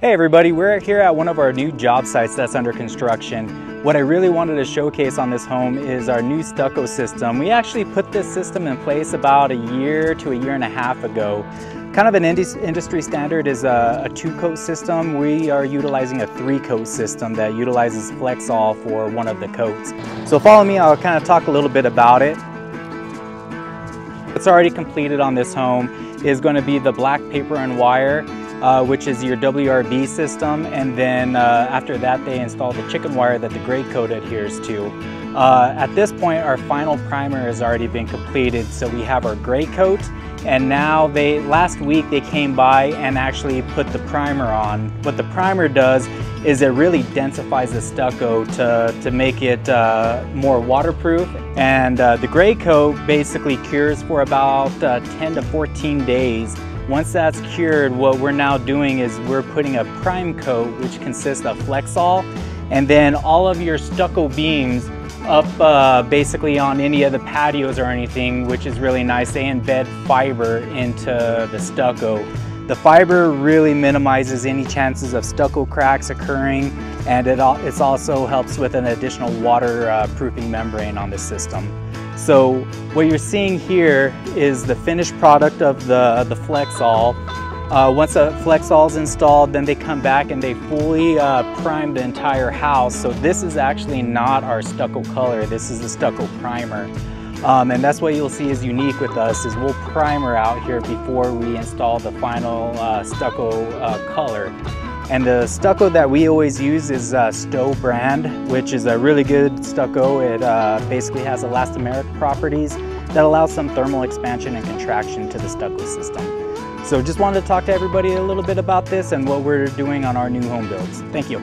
Hey everybody, we're here at one of our new job sites that's under construction. What I really wanted to showcase on this home is our new stucco system. We actually put this system in place about a year to a year and a half ago. Kind of an industry standard is a, a two-coat system. We are utilizing a three-coat system that utilizes Flexol for one of the coats. So follow me, I'll kind of talk a little bit about it. What's already completed on this home is going to be the black paper and wire uh, which is your WRB system. And then uh, after that, they install the chicken wire that the gray coat adheres to. Uh, at this point, our final primer has already been completed. So we have our gray coat and now they, last week they came by and actually put the primer on. What the primer does is it really densifies the stucco to, to make it uh, more waterproof. And uh, the gray coat basically cures for about uh, 10 to 14 days once that's cured, what we're now doing is we're putting a prime coat, which consists of Flexol, and then all of your stucco beams up uh, basically on any of the patios or anything, which is really nice. They embed fiber into the stucco. The fiber really minimizes any chances of stucco cracks occurring and it, it also helps with an additional waterproofing uh, membrane on the system. So what you're seeing here is the finished product of the, the Flexol. Uh, once the Flexol is installed, then they come back and they fully uh, prime the entire house. So this is actually not our stucco color, this is the stucco primer. Um, and that's what you'll see is unique with us is we'll primer out here before we install the final uh, stucco uh, color. And the stucco that we always use is uh, Sto brand, which is a really good stucco. It uh, basically has elastomeric properties that allow some thermal expansion and contraction to the stucco system. So just wanted to talk to everybody a little bit about this and what we're doing on our new home builds. Thank you.